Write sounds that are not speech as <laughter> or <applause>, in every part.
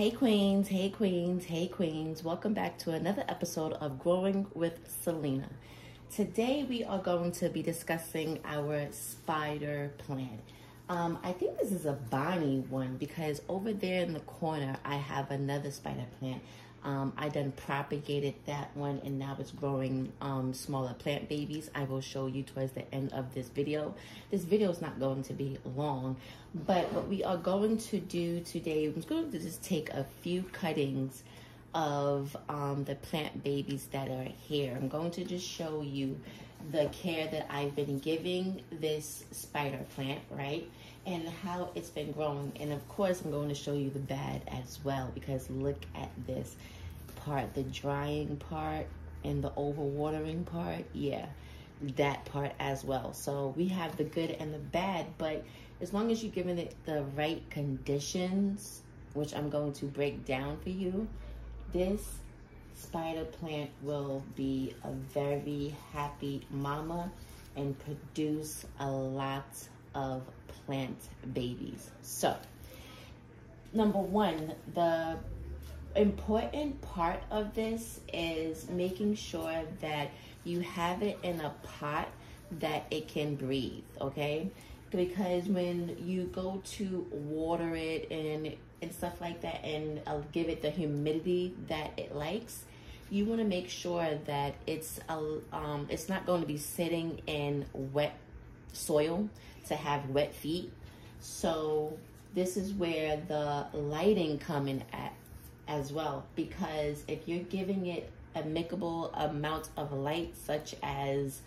Hey queens, hey queens, hey queens. Welcome back to another episode of Growing with Selena. Today we are going to be discussing our spider plant. Um, I think this is a Bonnie one because over there in the corner I have another spider plant. Um, I done propagated that one and now it's growing um, smaller plant babies. I will show you towards the end of this video. This video is not going to be long, but what we are going to do today, I'm going to just take a few cuttings of um, the plant babies that are here. I'm going to just show you the care that I've been giving this spider plant, right? And how it's been growing. And of course, I'm going to show you the bad as well because look at this part, the drying part and the overwatering part. Yeah, that part as well. So we have the good and the bad, but as long as you're giving it the right conditions, which I'm going to break down for you, this spider plant will be a very happy mama and produce a lot of plant babies. So, number one, the important part of this is making sure that you have it in a pot that it can breathe, okay? Because when you go to water it and and stuff like that and I'll give it the humidity that it likes, you want to make sure that it's um, it's not going to be sitting in wet soil to have wet feet. So this is where the lighting come in at as well because if you're giving it a mixable amount of light such as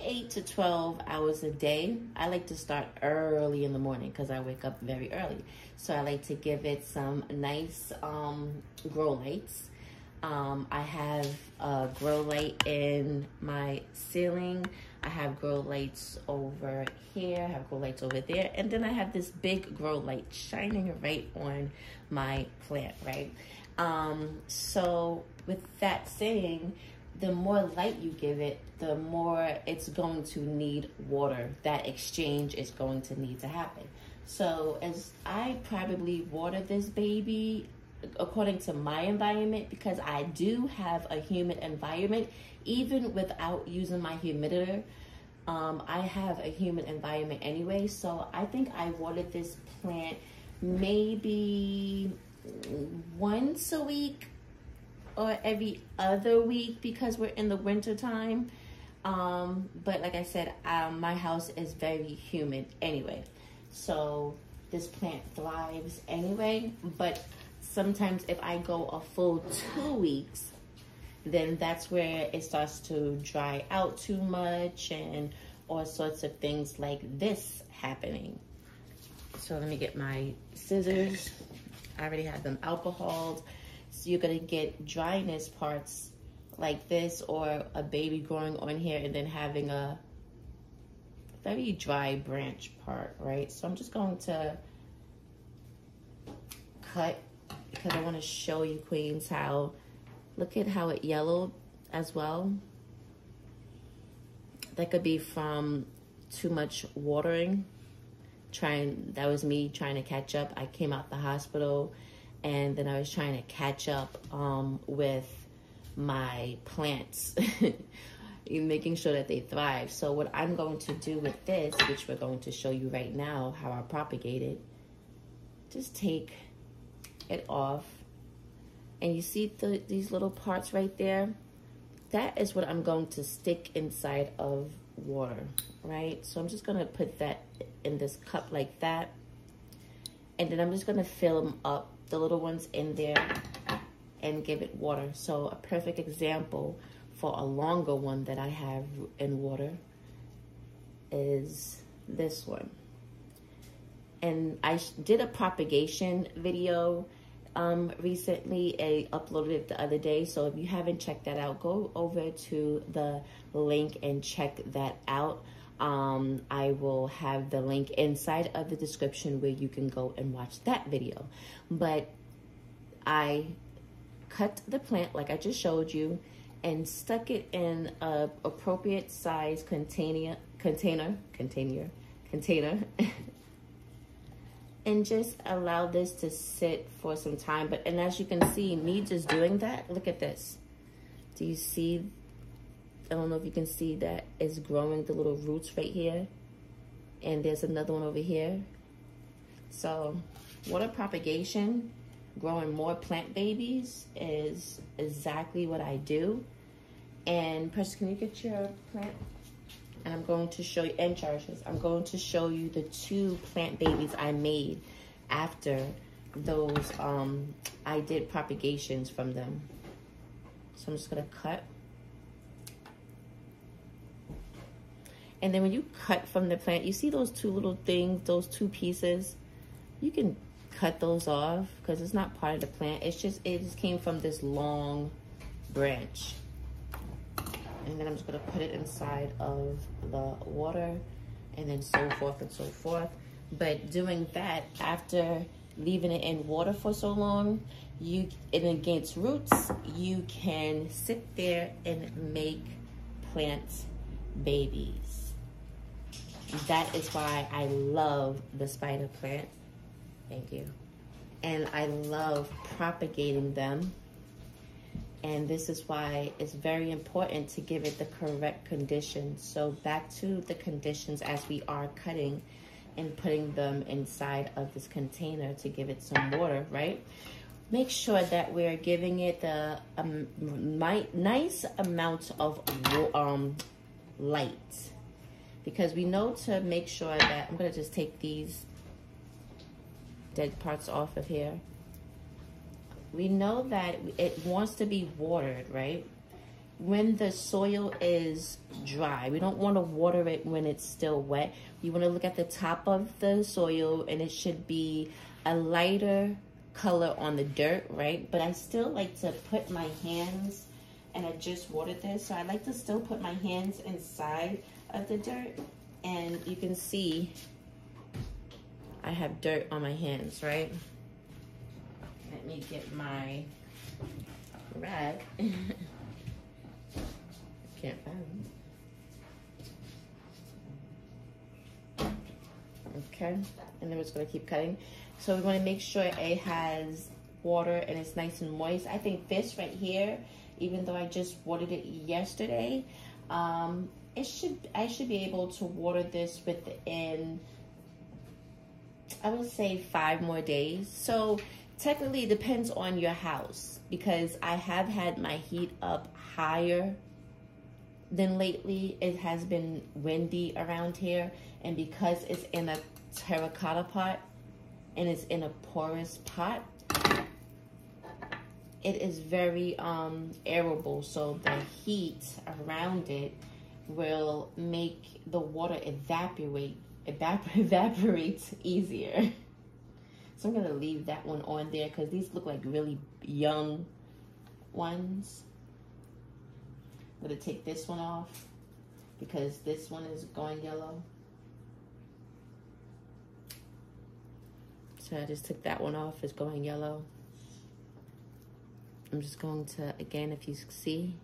8 to 12 hours a day. I like to start early in the morning because I wake up very early. So I like to give it some nice um, grow lights. Um, I have a grow light in my ceiling. I have grow lights over here. I have grow lights over there. And then I have this big grow light shining right on my plant, right? Um, so with that saying, the more light you give it, the more it's going to need water. That exchange is going to need to happen. So as I probably water this baby according to my environment, because I do have a humid environment, even without using my humidifier, um, I have a humid environment anyway. So I think I watered this plant maybe once a week or every other week because we're in the winter time. Um, but like I said, um, my house is very humid anyway. So this plant thrives anyway. But sometimes if I go a full two weeks, then that's where it starts to dry out too much and all sorts of things like this happening. So let me get my scissors. I already have them alcoholed. So you're gonna get dryness parts like this or a baby growing on here and then having a very dry branch part, right? So I'm just going to cut because I want to show you queens how, look at how it yellowed as well. That could be from too much watering. Trying, that was me trying to catch up. I came out the hospital and then I was trying to catch up um, with my plants, <laughs> making sure that they thrive. So what I'm going to do with this, which we're going to show you right now, how I propagate it, just take it off. And you see the, these little parts right there? That is what I'm going to stick inside of water, right? So I'm just going to put that in this cup like that. And then I'm just going to fill them up the little ones in there and give it water. So a perfect example for a longer one that I have in water is this one. And I did a propagation video um, recently. I uploaded it the other day. So if you haven't checked that out, go over to the link and check that out. Um, I will have the link inside of the description where you can go and watch that video. But I cut the plant like I just showed you and stuck it in a appropriate size container, container, container, container. And just allow this to sit for some time. But, and as you can see, me just doing that, look at this. Do you see, I don't know if you can see that it's growing the little roots right here. And there's another one over here. So water propagation, growing more plant babies is exactly what I do. And Precious, can you get your plant? And I'm going to show you, and charges, I'm going to show you the two plant babies I made after those, um, I did propagations from them. So I'm just gonna cut. And then when you cut from the plant, you see those two little things, those two pieces, you can cut those off because it's not part of the plant. It's just, it just came from this long branch. And then I'm just gonna put it inside of the water and then so forth and so forth. But doing that after leaving it in water for so long, you and against roots, you can sit there and make plant babies. That is why I love the spider plant. Thank you. And I love propagating them. And this is why it's very important to give it the correct conditions. So back to the conditions as we are cutting and putting them inside of this container to give it some water, right? Make sure that we're giving it the um, nice amount of um, light because we know to make sure that, I'm gonna just take these dead parts off of here. We know that it wants to be watered, right? when the soil is dry. We don't want to water it when it's still wet. You want to look at the top of the soil and it should be a lighter color on the dirt, right? But I still like to put my hands, and I just watered this, so I like to still put my hands inside of the dirt. And you can see I have dirt on my hands, right? Let me get my rag. <laughs> Can't find them. Okay, and then we're just gonna keep cutting. So we wanna make sure it has water and it's nice and moist. I think this right here, even though I just watered it yesterday, um, it should I should be able to water this within I would say five more days. So technically it depends on your house because I have had my heat up higher than lately. It has been windy around here and because it's in a terracotta pot and it's in a porous pot it is very um airable so the heat around it will make the water evaporate evap <laughs> evaporate easier so i'm gonna leave that one on there because these look like really young ones I'm gonna take this one off because this one is going yellow. So I just took that one off, it's going yellow. I'm just going to, again, if you see,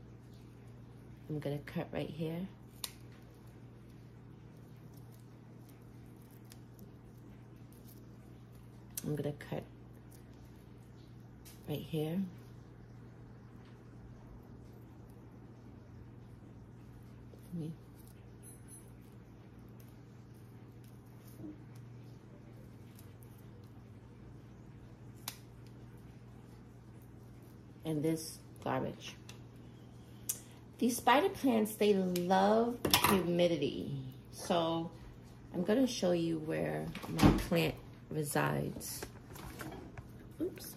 I'm gonna cut right here. I'm gonna cut right here. me. And this garbage. These spider plants, they love humidity. So I'm gonna show you where my plant resides. Oops.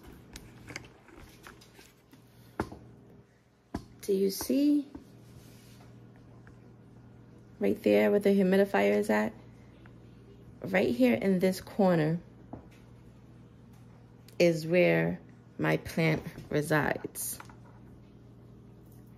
Do you see right there where the humidifier is at, right here in this corner is where my plant resides.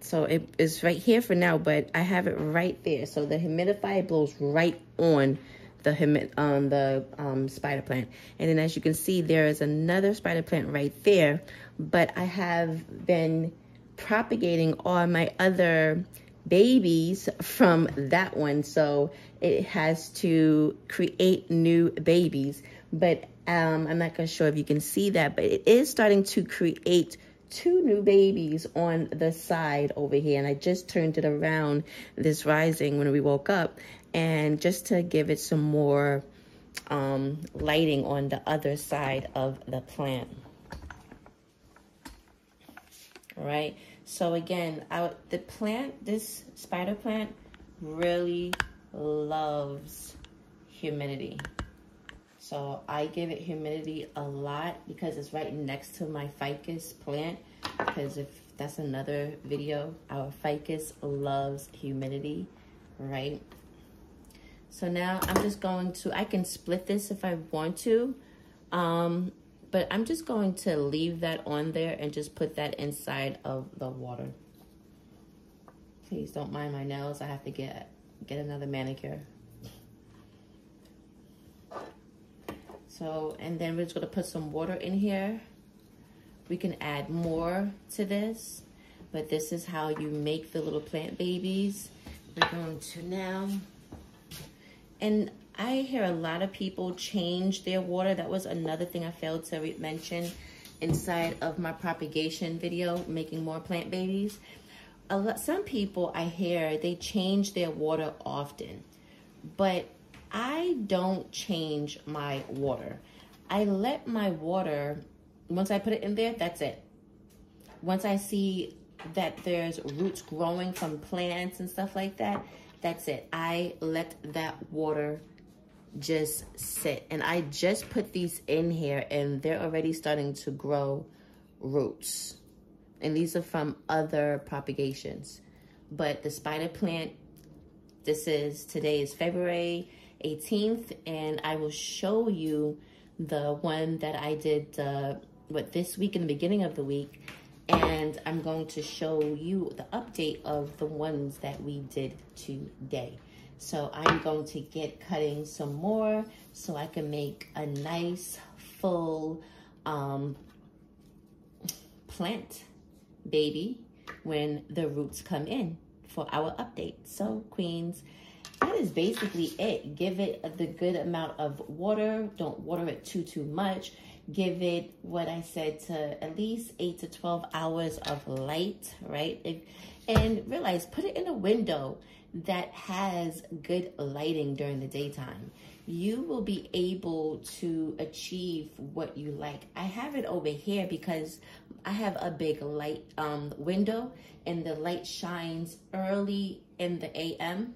So it is right here for now, but I have it right there. So the humidifier blows right on the humid, um, the um, spider plant. And then as you can see, there is another spider plant right there, but I have been propagating all my other babies from that one. So it has to create new babies. But um, I'm not to show if you can see that, but it is starting to create two new babies on the side over here. And I just turned it around this rising when we woke up. And just to give it some more um, lighting on the other side of the plant. All right. So again, I, the plant, this spider plant really loves humidity. So I give it humidity a lot because it's right next to my ficus plant. Because if that's another video, our ficus loves humidity, right? So now I'm just going to, I can split this if I want to. Um, but I'm just going to leave that on there and just put that inside of the water. Please don't mind my nails. I have to get get another manicure. So, and then we're just going to put some water in here. We can add more to this, but this is how you make the little plant babies. We're going to now, and I hear a lot of people change their water. That was another thing I failed to mention inside of my propagation video, making more plant babies. Lot, some people I hear, they change their water often, but I don't change my water. I let my water, once I put it in there, that's it. Once I see that there's roots growing from plants and stuff like that, that's it. I let that water just sit. And I just put these in here and they're already starting to grow roots. And these are from other propagations. But the spider plant, this is, today is February 18th. And I will show you the one that I did, uh, what, this week in the beginning of the week. And I'm going to show you the update of the ones that we did today. So I'm going to get cutting some more so I can make a nice full um, plant baby when the roots come in for our update. So queens, that is basically it. Give it the good amount of water. Don't water it too, too much. Give it what I said to at least 8 to 12 hours of light, right? And realize, put it in a window that has good lighting during the daytime, you will be able to achieve what you like. I have it over here because I have a big light um, window and the light shines early in the AM.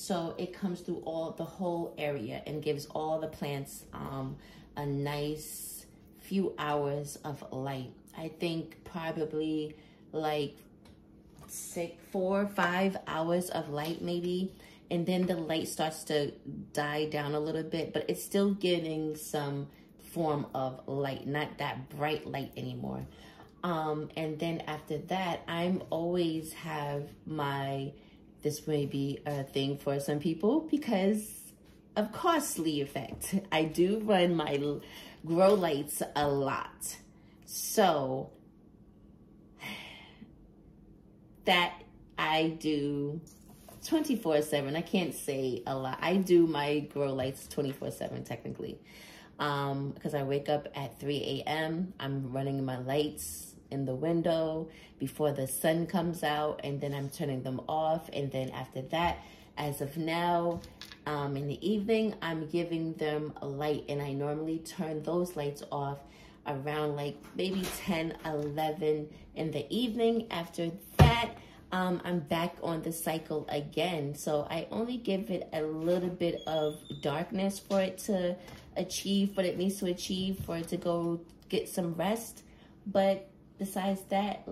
So it comes through all the whole area and gives all the plants um, a nice few hours of light. I think probably like six, four, five hours of light maybe. And then the light starts to die down a little bit, but it's still getting some form of light, not that bright light anymore. Um, and then after that, I'm always have my, this may be a thing for some people because of costly effect. I do run my grow lights a lot. So <sighs> that I do 24 7. I can't say a lot. I do my grow lights 24 7 technically. Um, because I wake up at 3 a.m. I'm running my lights in the window before the sun comes out and then I'm turning them off. And then after that, as of now, um, in the evening, I'm giving them a light and I normally turn those lights off around like maybe 10, 11 in the evening. After that, um, I'm back on the cycle again. So I only give it a little bit of darkness for it to achieve what it needs to achieve for it to go get some rest. But besides that,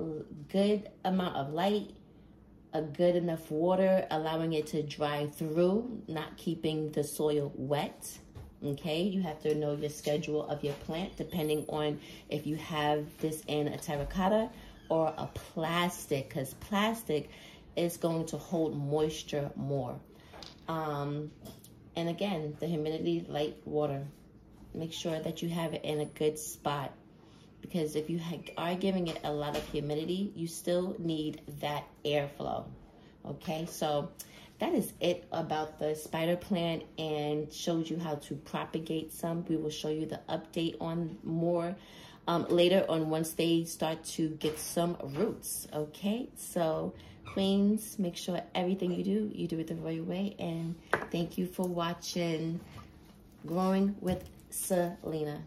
good amount of light, a good enough water, allowing it to dry through, not keeping the soil wet. Okay, you have to know your schedule of your plant depending on if you have this in a terracotta or a plastic because plastic is going to hold moisture more. Um, and again, the humidity, light, water. Make sure that you have it in a good spot because if you are giving it a lot of humidity, you still need that airflow. Okay, so that is it about the spider plant and showed you how to propagate some. We will show you the update on more um, later on once they start to get some roots. Okay, so queens, make sure everything you do, you do it the right way. And thank you for watching Growing with Selena.